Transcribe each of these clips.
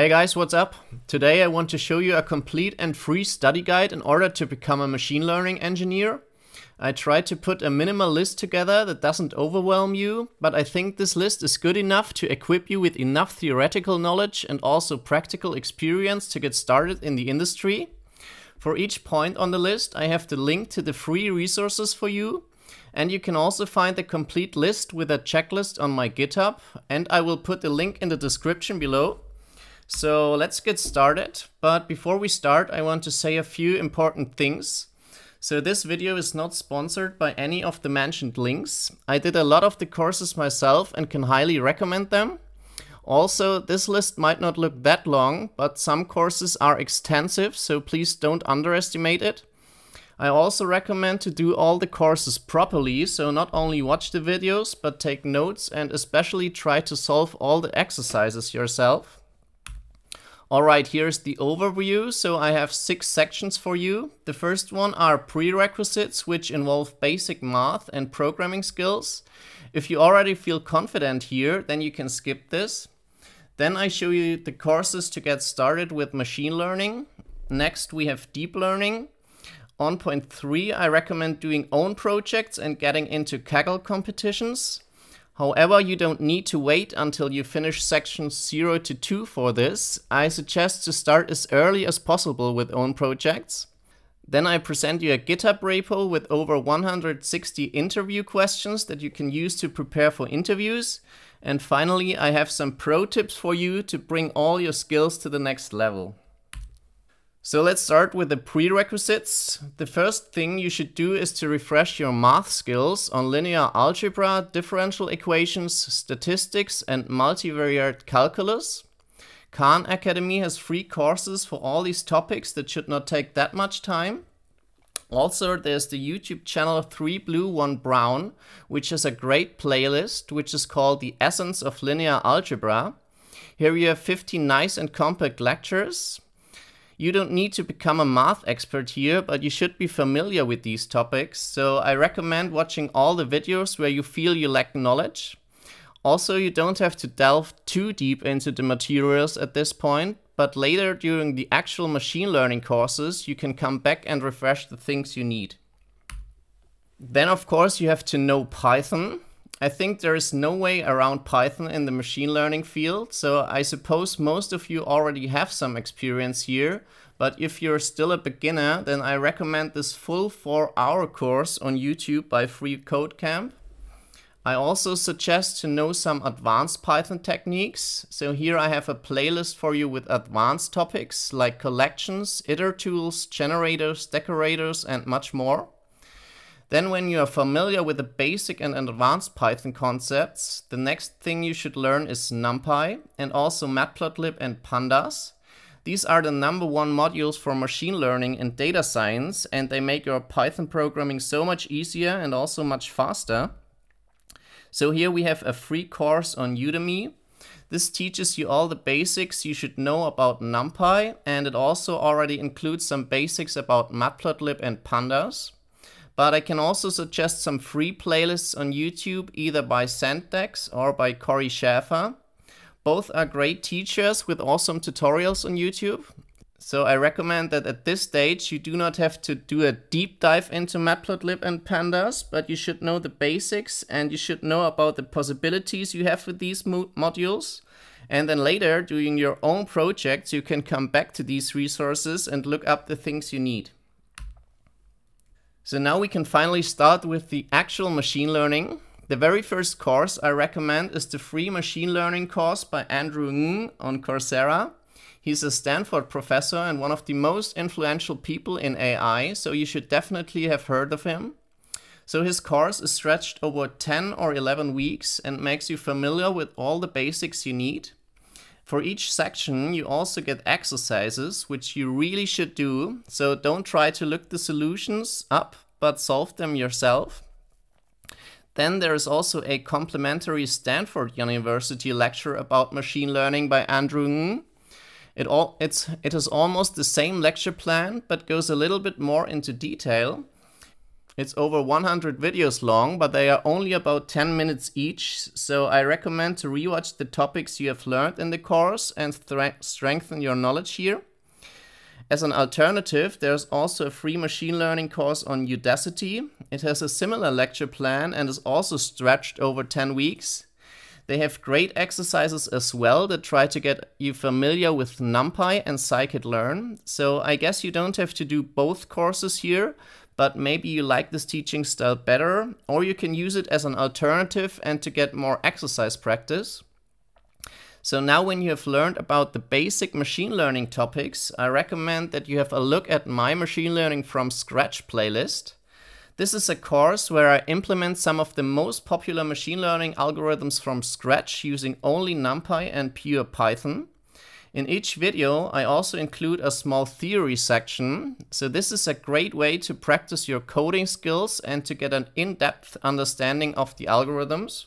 Hey guys, what's up? Today I want to show you a complete and free study guide in order to become a machine learning engineer. I tried to put a minimal list together that doesn't overwhelm you, but I think this list is good enough to equip you with enough theoretical knowledge and also practical experience to get started in the industry. For each point on the list, I have the link to the free resources for you. And you can also find the complete list with a checklist on my GitHub, and I will put the link in the description below. So let's get started. But before we start, I want to say a few important things. So this video is not sponsored by any of the mentioned links. I did a lot of the courses myself and can highly recommend them. Also, this list might not look that long, but some courses are extensive, so please don't underestimate it. I also recommend to do all the courses properly, so not only watch the videos, but take notes and especially try to solve all the exercises yourself. Alright, here's the overview. So I have six sections for you. The first one are prerequisites, which involve basic math and programming skills. If you already feel confident here, then you can skip this. Then I show you the courses to get started with machine learning. Next, we have deep learning. On point three, I recommend doing own projects and getting into Kaggle competitions. However, you don't need to wait until you finish sections 0 to 2 for this. I suggest to start as early as possible with own projects. Then I present you a GitHub repo with over 160 interview questions that you can use to prepare for interviews. And finally, I have some pro tips for you to bring all your skills to the next level. So let's start with the prerequisites. The first thing you should do is to refresh your math skills on linear algebra, differential equations, statistics, and multivariate calculus. Khan Academy has free courses for all these topics that should not take that much time. Also, there's the YouTube channel 3 Blue 1 Brown, which has a great playlist, which is called The Essence of Linear Algebra. Here you have 15 nice and compact lectures. You don't need to become a math expert here, but you should be familiar with these topics, so I recommend watching all the videos where you feel you lack knowledge. Also, you don't have to delve too deep into the materials at this point, but later during the actual machine learning courses, you can come back and refresh the things you need. Then of course you have to know Python. I think there is no way around Python in the machine learning field, so I suppose most of you already have some experience here, but if you're still a beginner, then I recommend this full 4 hour course on YouTube by Free Code Camp. I also suggest to know some advanced Python techniques. So here I have a playlist for you with advanced topics like collections, itertools, generators, decorators, and much more. Then when you are familiar with the basic and advanced Python concepts, the next thing you should learn is NumPy and also Matplotlib and Pandas. These are the number one modules for machine learning and data science and they make your Python programming so much easier and also much faster. So here we have a free course on Udemy. This teaches you all the basics you should know about NumPy and it also already includes some basics about Matplotlib and Pandas. But I can also suggest some free playlists on YouTube, either by Sentdex or by Corey Schafer. Both are great teachers with awesome tutorials on YouTube. So I recommend that at this stage you do not have to do a deep dive into Matplotlib and Pandas, but you should know the basics and you should know about the possibilities you have with these mo modules. And then later, doing your own projects, you can come back to these resources and look up the things you need. So now we can finally start with the actual machine learning. The very first course I recommend is the free machine learning course by Andrew Ng on Coursera. He's a Stanford professor and one of the most influential people in AI, so you should definitely have heard of him. So his course is stretched over 10 or 11 weeks and makes you familiar with all the basics you need. For each section, you also get exercises, which you really should do. So don't try to look the solutions up, but solve them yourself. Then there is also a complimentary Stanford University lecture about machine learning by Andrew Ng. It, all, it's, it is almost the same lecture plan, but goes a little bit more into detail. It's over 100 videos long, but they are only about 10 minutes each, so I recommend to rewatch the topics you have learned in the course and strengthen your knowledge here. As an alternative, there's also a free machine learning course on Udacity. It has a similar lecture plan and is also stretched over 10 weeks. They have great exercises as well that try to get you familiar with NumPy and scikit-learn. So I guess you don't have to do both courses here, but maybe you like this teaching style better, or you can use it as an alternative and to get more exercise practice. So now when you have learned about the basic machine learning topics, I recommend that you have a look at my machine learning from scratch playlist. This is a course where I implement some of the most popular machine learning algorithms from scratch using only NumPy and pure Python. In each video, I also include a small theory section, so this is a great way to practice your coding skills and to get an in-depth understanding of the algorithms.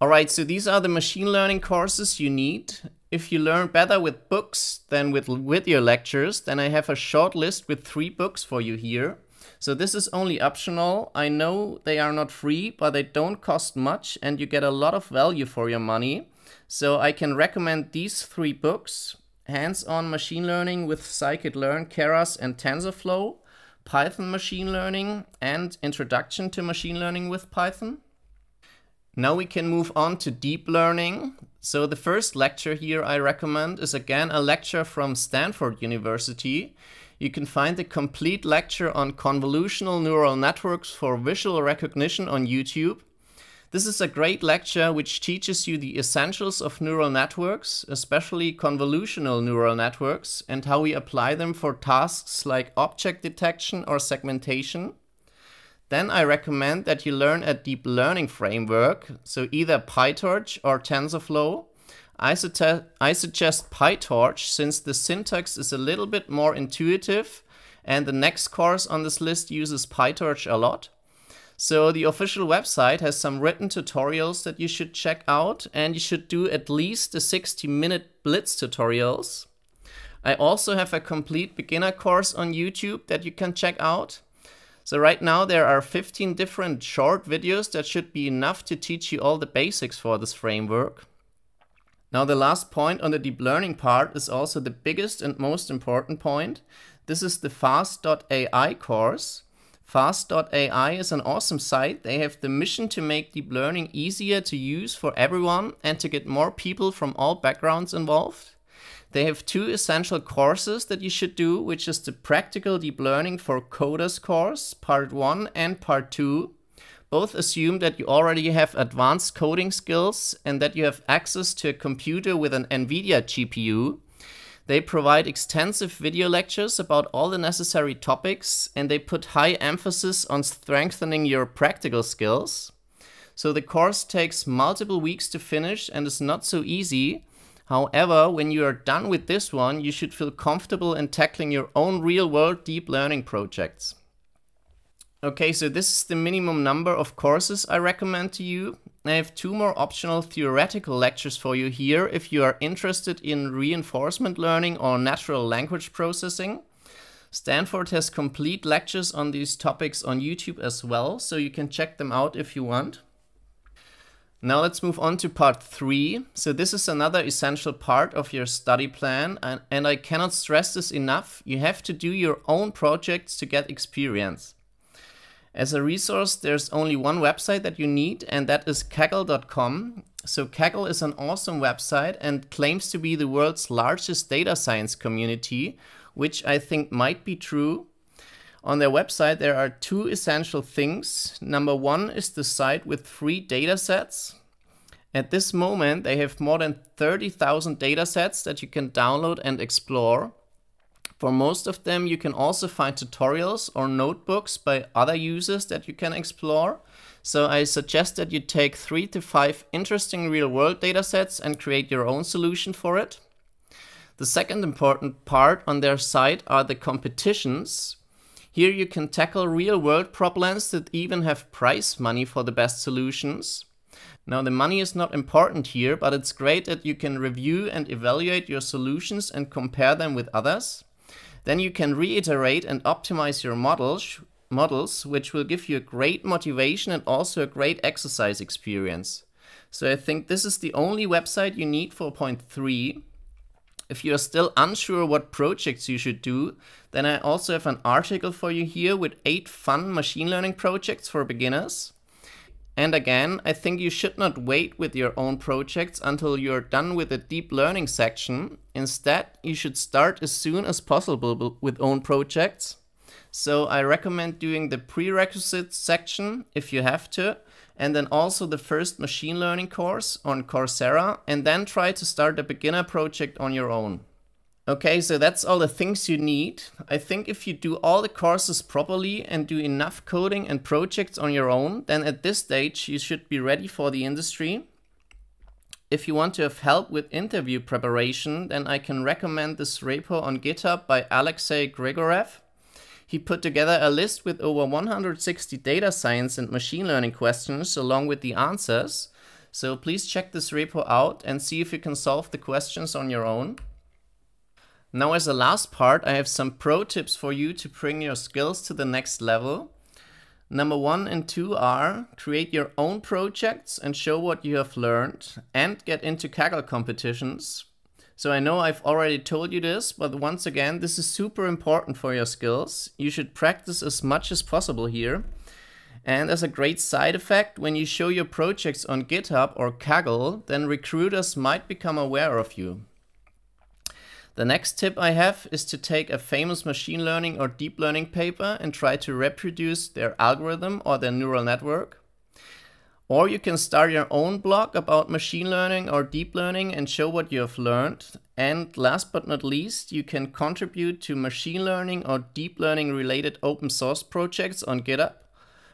Alright, so these are the machine learning courses you need. If you learn better with books than with video lectures, then I have a short list with three books for you here. So this is only optional. I know they are not free, but they don't cost much and you get a lot of value for your money. So I can recommend these three books, Hands-on Machine Learning with Scikit-learn, Keras and TensorFlow, Python Machine Learning, and Introduction to Machine Learning with Python. Now we can move on to deep learning. So the first lecture here I recommend is again a lecture from Stanford University. You can find the complete lecture on convolutional neural networks for visual recognition on YouTube. This is a great lecture which teaches you the essentials of neural networks, especially convolutional neural networks, and how we apply them for tasks like object detection or segmentation. Then I recommend that you learn a deep learning framework, so either PyTorch or TensorFlow. I, I suggest PyTorch since the syntax is a little bit more intuitive and the next course on this list uses PyTorch a lot. So the official website has some written tutorials that you should check out and you should do at least the 60 minute blitz tutorials. I also have a complete beginner course on YouTube that you can check out. So right now there are 15 different short videos that should be enough to teach you all the basics for this framework. Now the last point on the deep learning part is also the biggest and most important point. This is the fast.ai course. Fast.ai is an awesome site. They have the mission to make deep learning easier to use for everyone and to get more people from all backgrounds involved. They have two essential courses that you should do, which is the Practical Deep Learning for Coders course, part 1 and part 2. Both assume that you already have advanced coding skills and that you have access to a computer with an NVIDIA GPU. They provide extensive video lectures about all the necessary topics and they put high emphasis on strengthening your practical skills. So the course takes multiple weeks to finish and is not so easy, However, when you are done with this one, you should feel comfortable in tackling your own real-world deep learning projects. Okay, so this is the minimum number of courses I recommend to you. I have two more optional theoretical lectures for you here if you are interested in reinforcement learning or natural language processing. Stanford has complete lectures on these topics on YouTube as well, so you can check them out if you want. Now let's move on to part three. So this is another essential part of your study plan and, and I cannot stress this enough. You have to do your own projects to get experience. As a resource, there's only one website that you need and that is kaggle.com. So Kaggle is an awesome website and claims to be the world's largest data science community, which I think might be true. On their website, there are two essential things. Number one is the site with free data sets. At this moment, they have more than 30,000 data sets that you can download and explore. For most of them, you can also find tutorials or notebooks by other users that you can explore. So I suggest that you take three to five interesting real-world datasets and create your own solution for it. The second important part on their site are the competitions, here you can tackle real world problems that even have prize money for the best solutions. Now the money is not important here, but it's great that you can review and evaluate your solutions and compare them with others. Then you can reiterate and optimize your models, models, which will give you a great motivation and also a great exercise experience. So I think this is the only website you need for point three. If you are still unsure what projects you should do, then I also have an article for you here with eight fun machine learning projects for beginners. And again, I think you should not wait with your own projects until you're done with the deep learning section. Instead, you should start as soon as possible with own projects. So I recommend doing the prerequisites section if you have to, and then also the first machine learning course on Coursera, and then try to start a beginner project on your own. Okay, so that's all the things you need. I think if you do all the courses properly and do enough coding and projects on your own, then at this stage you should be ready for the industry. If you want to have help with interview preparation, then I can recommend this repo on GitHub by Alexey Grigorev. He put together a list with over 160 data science and machine learning questions along with the answers. So please check this repo out and see if you can solve the questions on your own. Now as a last part, I have some pro tips for you to bring your skills to the next level. Number one and two are create your own projects and show what you have learned and get into Kaggle competitions. So I know I've already told you this, but once again, this is super important for your skills. You should practice as much as possible here. And as a great side effect, when you show your projects on GitHub or Kaggle, then recruiters might become aware of you. The next tip I have is to take a famous machine learning or deep learning paper and try to reproduce their algorithm or their neural network. Or you can start your own blog about machine learning or deep learning and show what you have learned. And last but not least, you can contribute to machine learning or deep learning related open source projects on GitHub.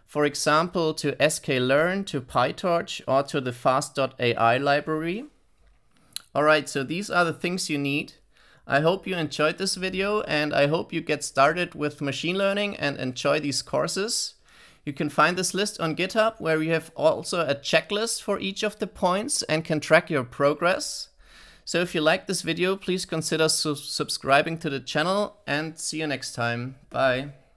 For example, to sklearn, to PyTorch, or to the fast.ai library. Alright, so these are the things you need. I hope you enjoyed this video and I hope you get started with machine learning and enjoy these courses. You can find this list on GitHub where you have also a checklist for each of the points and can track your progress. So if you like this video, please consider su subscribing to the channel and see you next time. Bye.